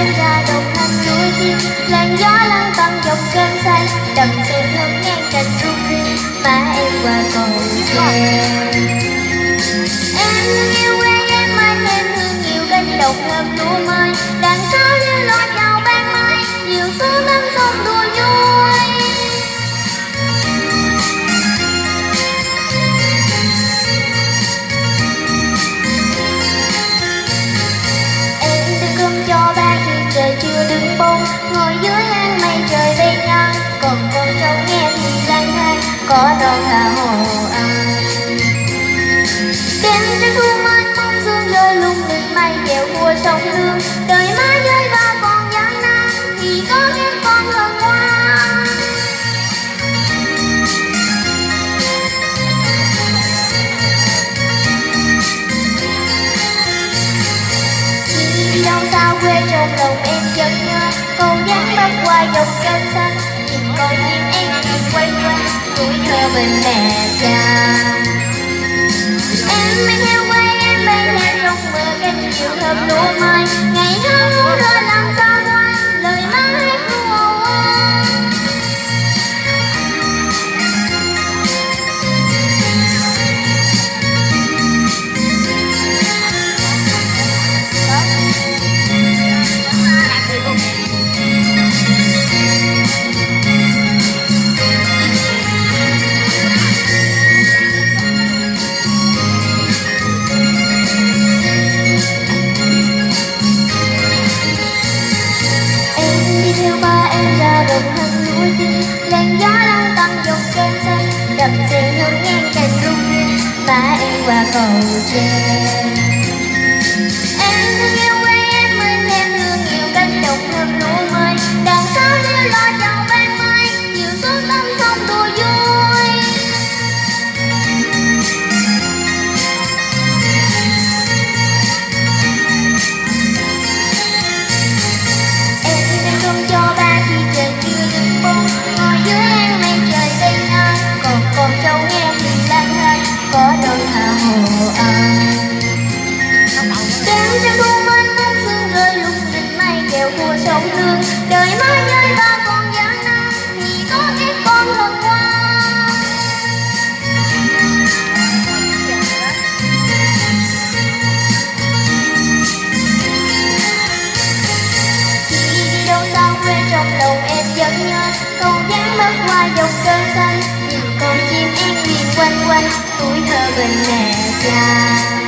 em ra đồng hành núi tiên làn gió lăn tăng dọc cơn say, đầm sen hương ngang cành rung rinh mà em qua cầu tre em yêu quê em anh em thương nhiều cánh đồng thơm lúa mai. Đàn sáo như lối chào ban mai, nhiều xuống nắng sông đua có đâu là hồ âm đêm trên thu mênh mông dương rơi lung linh mây kéo của sông hương. Đời má rơi ba còn gian nan, thì có em con hơn ngoan khi đâu sao quê trong lòng em chợt nhớ câu dáng bắc qua dòng kênh xanh. Nhìn con tim em nhìn quay quanh bên mẹ cha. Em mang theo quê em bên theo trong mưa cánh chiều thơm lúa mai đồng hành Làn gió lăn tâm dục kênh xanh Đập xe hương ngang cành rung. Rinh Ba em qua cầu tre của Đời má rơi ba con gian nan, Thì có các con hơn qua. Khi đi đâu xa quê trong lòng em vẫn nhớ Câu dáng mất qua dòng cơn xanh Nhìn con chim én biên quanh quanh, Tuổi thơ bên mẹ cha